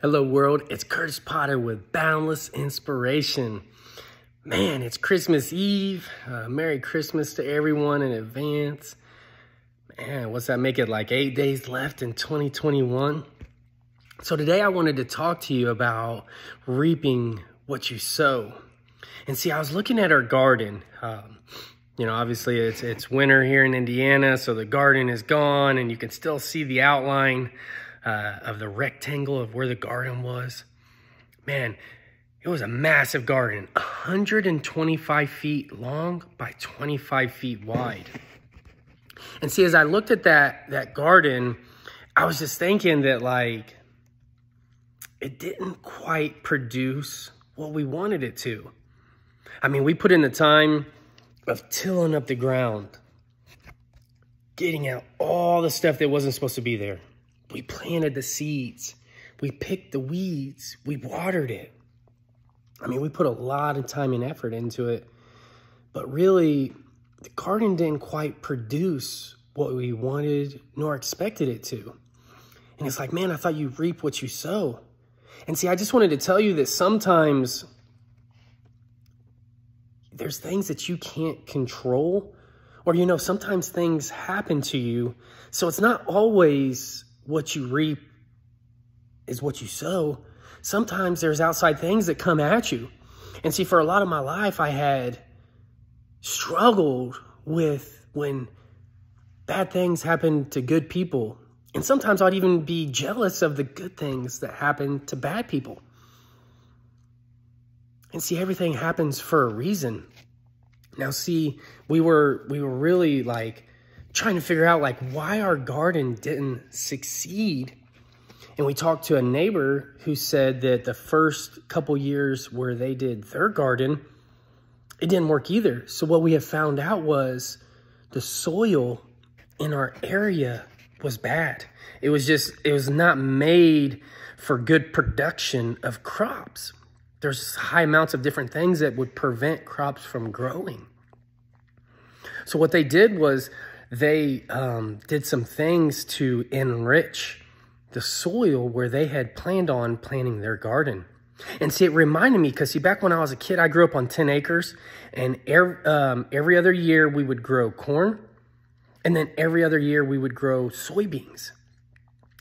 Hello, world. It's Kurtis Potter with Boundless Inspiration. Man, it's Christmas Eve. Uh, Merry Christmas to everyone in advance. Man, what's that make it like eight days left in 2021? So, today I wanted to talk to you about reaping what you sow. And see, I was looking at our garden. Um, you know, obviously it's it's winter here in Indiana, so the garden is gone, and you can still see the outline uh, of the rectangle of where the garden was. Man, it was a massive garden, 125 feet long by 25 feet wide. And see, as I looked at that, that garden, I was just thinking that like, it didn't quite produce what we wanted it to. I mean, we put in the time of tilling up the ground, getting out all the stuff that wasn't supposed to be there. We planted the seeds. We picked the weeds. We watered it. I mean, we put a lot of time and effort into it. But really, the garden didn't quite produce what we wanted nor expected it to. And it's like, man, I thought you reap what you sow. And see, I just wanted to tell you that sometimes there's things that you can't control. Or, you know, sometimes things happen to you. So it's not always what you reap is what you sow. Sometimes there's outside things that come at you. And see, for a lot of my life, I had struggled with when bad things happen to good people. And sometimes I'd even be jealous of the good things that happen to bad people. And see, everything happens for a reason. Now, see, we were we were really like trying to figure out like why our garden didn't succeed. And we talked to a neighbor who said that the first couple years where they did their garden, it didn't work either. So what we have found out was the soil in our area was bad. It was just, it was not made for good production of crops. There's high amounts of different things that would prevent crops from growing. So what they did was they um, did some things to enrich the soil where they had planned on planting their garden. And see, it reminded me because see, back when I was a kid, I grew up on 10 acres, and every, um, every other year we would grow corn, and then every other year we would grow soybeans.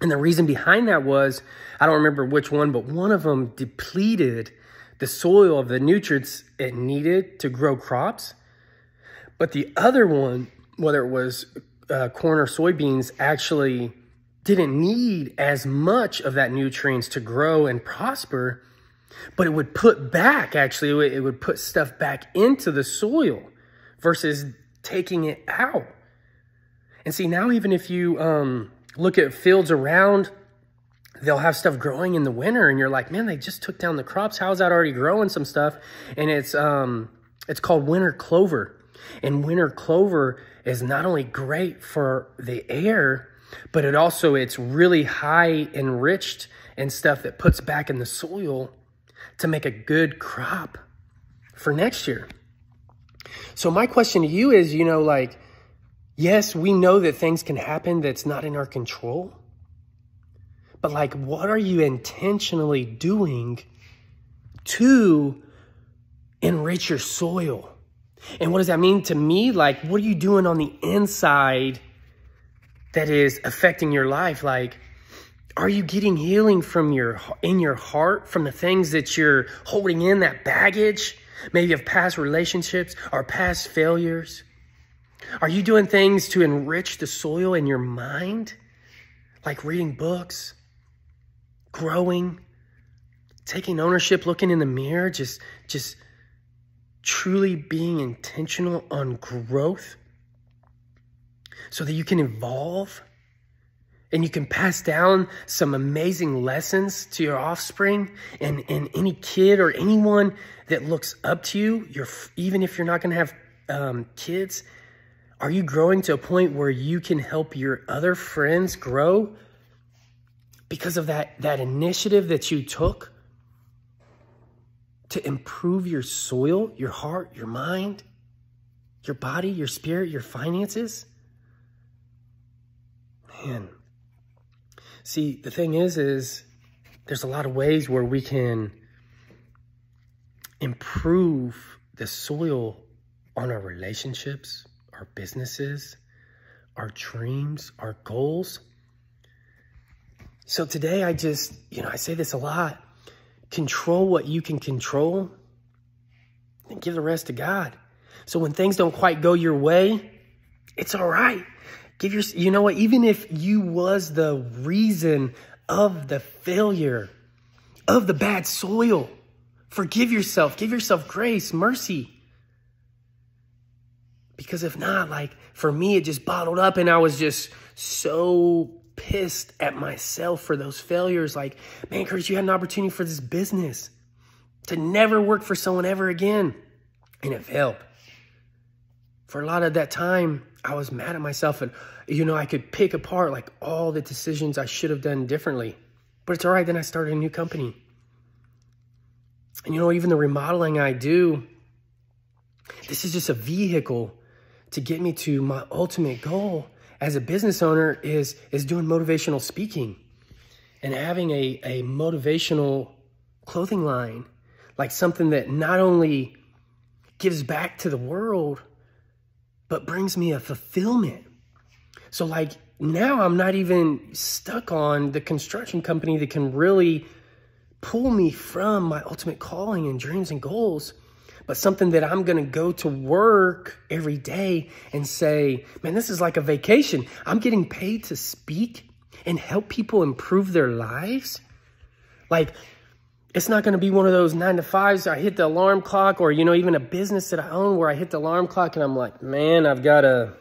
And the reason behind that was, I don't remember which one, but one of them depleted the soil of the nutrients it needed to grow crops. But the other one whether it was uh, corn or soybeans, actually didn't need as much of that nutrients to grow and prosper, but it would put back, actually, it would put stuff back into the soil versus taking it out. And see, now even if you um, look at fields around, they'll have stuff growing in the winter and you're like, man, they just took down the crops. How's that already growing some stuff? And it's, um, it's called winter clover. And winter clover is not only great for the air, but it also, it's really high enriched and stuff that puts back in the soil to make a good crop for next year. So my question to you is, you know, like, yes, we know that things can happen that's not in our control. But like, what are you intentionally doing to enrich your soil? And what does that mean to me? Like, what are you doing on the inside that is affecting your life? Like, are you getting healing from your in your heart from the things that you're holding in that baggage, maybe of past relationships or past failures? Are you doing things to enrich the soil in your mind? Like reading books, growing, taking ownership, looking in the mirror, just just truly being intentional on growth so that you can evolve and you can pass down some amazing lessons to your offspring and, and any kid or anyone that looks up to you, you're, even if you're not going to have um, kids, are you growing to a point where you can help your other friends grow because of that, that initiative that you took? To improve your soil, your heart, your mind, your body, your spirit, your finances? Man. See, the thing is, is there's a lot of ways where we can improve the soil on our relationships, our businesses, our dreams, our goals. So today I just, you know, I say this a lot. Control what you can control and give the rest to God. So when things don't quite go your way, it's all right. Give your, you know what, even if you was the reason of the failure, of the bad soil, forgive yourself, give yourself grace, mercy. Because if not, like for me, it just bottled up and I was just so pissed at myself for those failures. Like, man, Kurtis, you had an opportunity for this business to never work for someone ever again. And it failed. For a lot of that time, I was mad at myself and, you know, I could pick apart like all the decisions I should have done differently. But it's all right. Then I started a new company. And, you know, even the remodeling I do, this is just a vehicle to get me to my ultimate goal as a business owner is, is doing motivational speaking and having a, a motivational clothing line, like something that not only gives back to the world, but brings me a fulfillment. So like now I'm not even stuck on the construction company that can really pull me from my ultimate calling and dreams and goals, but something that I'm going to go to work every day and say, man, this is like a vacation. I'm getting paid to speak and help people improve their lives. Like, it's not going to be one of those nine to fives. I hit the alarm clock or, you know, even a business that I own where I hit the alarm clock and I'm like, man, I've got to,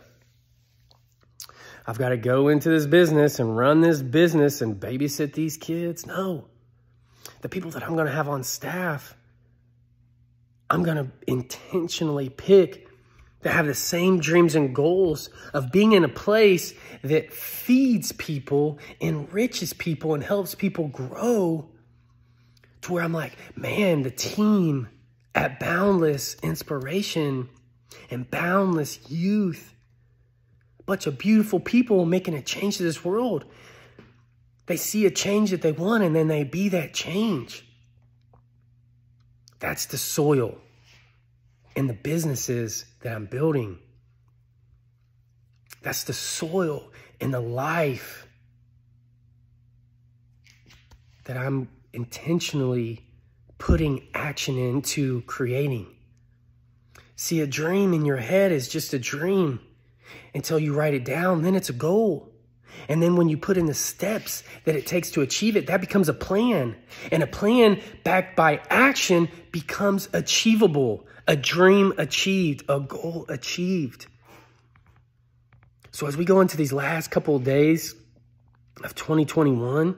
I've got to go into this business and run this business and babysit these kids. No, the people that I'm going to have on staff, I'm going to intentionally pick to have the same dreams and goals of being in a place that feeds people, enriches people, and helps people grow to where I'm like, man, the team at Boundless Inspiration and Boundless Youth, bunch of beautiful people making a change to this world. They see a change that they want and then they be that change. That's the soil in the businesses that I'm building. That's the soil and the life that I'm intentionally putting action into creating. See, a dream in your head is just a dream until you write it down, then it's a goal. And then when you put in the steps that it takes to achieve it, that becomes a plan. And a plan backed by action becomes achievable. A dream achieved, a goal achieved. So as we go into these last couple of days of 2021,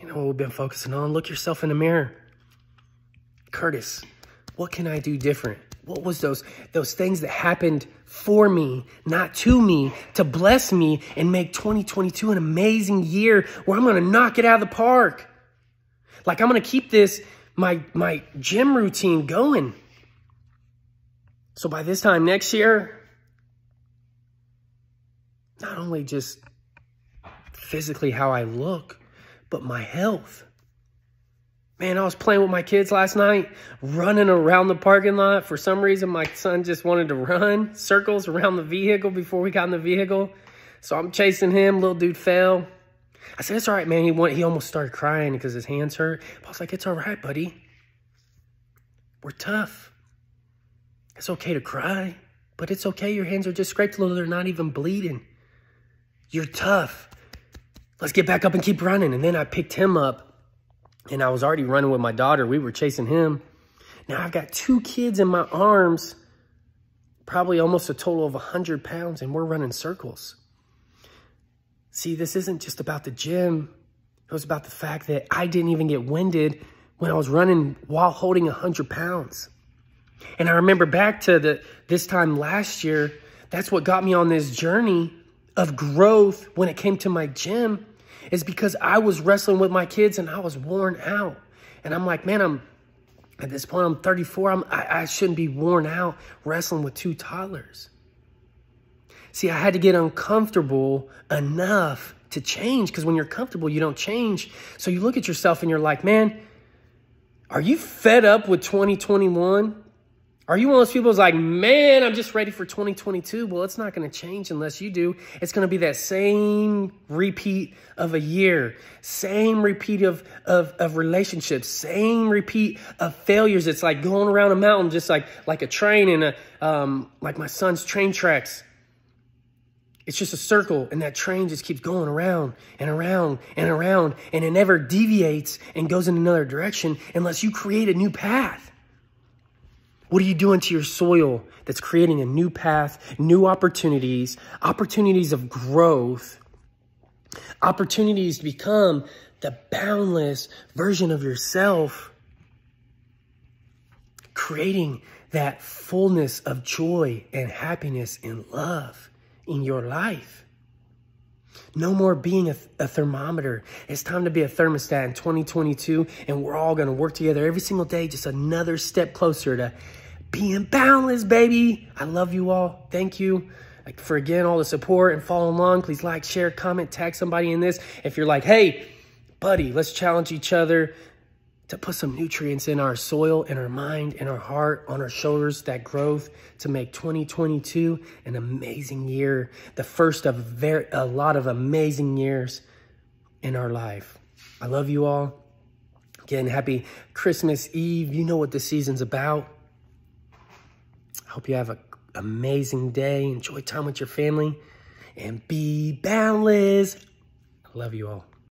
you know what we've been focusing on? Look yourself in the mirror. Kurtis, what can I do different? What was those those things that happened for me, not to me, to bless me and make 2022 an amazing year where I'm going to knock it out of the park. Like I'm going to keep this my my gym routine going. So by this time next year, not only just physically how I look, but my health. Man, I was playing with my kids last night, running around the parking lot. For some reason, my son just wanted to run circles around the vehicle before we got in the vehicle. So I'm chasing him. Little dude fell. I said, it's all right, man. He went, he almost started crying because his hands hurt. But I was like, it's all right, buddy. We're tough. It's okay to cry, but it's okay. Your hands are just scraped a little. They're not even bleeding. You're tough let's get back up and keep running. And then I picked him up and I was already running with my daughter. We were chasing him. Now I've got two kids in my arms, probably almost a total of 100 pounds, and we're running circles. See, this isn't just about the gym. It was about the fact that I didn't even get winded when I was running while holding 100 pounds. And I remember back to the this time last year, that's what got me on this journey of growth when it came to my gym is because I was wrestling with my kids and I was worn out. And I'm like, man, I'm at this point, I'm 34. I'm, I, I shouldn't be worn out wrestling with two toddlers. See, I had to get uncomfortable enough to change because when you're comfortable, you don't change. So you look at yourself and you're like, man, are you fed up with 2021? Are you one of those people who's like, man, I'm just ready for 2022? Well, it's not going to change unless you do. It's going to be that same repeat of a year, same repeat of, of, of relationships, same repeat of failures. It's like going around a mountain, just like, like a train in a, um, like my son's train tracks. It's just a circle, and that train just keeps going around and around and around, and it never deviates and goes in another direction unless you create a new path. What are you doing to your soil that's creating a new path, new opportunities, opportunities of growth, opportunities to become the boundless version of yourself, creating that fullness of joy and happiness and love in your life. No more being a, a, thermometer. It's time to be a thermostat in 2022, and we're all going to work together every single day, just another step closer to being boundless, baby. I love you all. Thank you for again all the support and following along. Please like, share, comment, tag somebody in this. If you're like, hey, buddy, let's challenge each other to put some nutrients in our soil, in our mind, in our heart, on our shoulders, that growth to make 2022 an amazing year, the first of very, a lot of amazing years in our life. I love you all. Again, happy Christmas Eve. You know what the season's about. I hope you have an amazing day. Enjoy time with your family and be boundless. I love you all.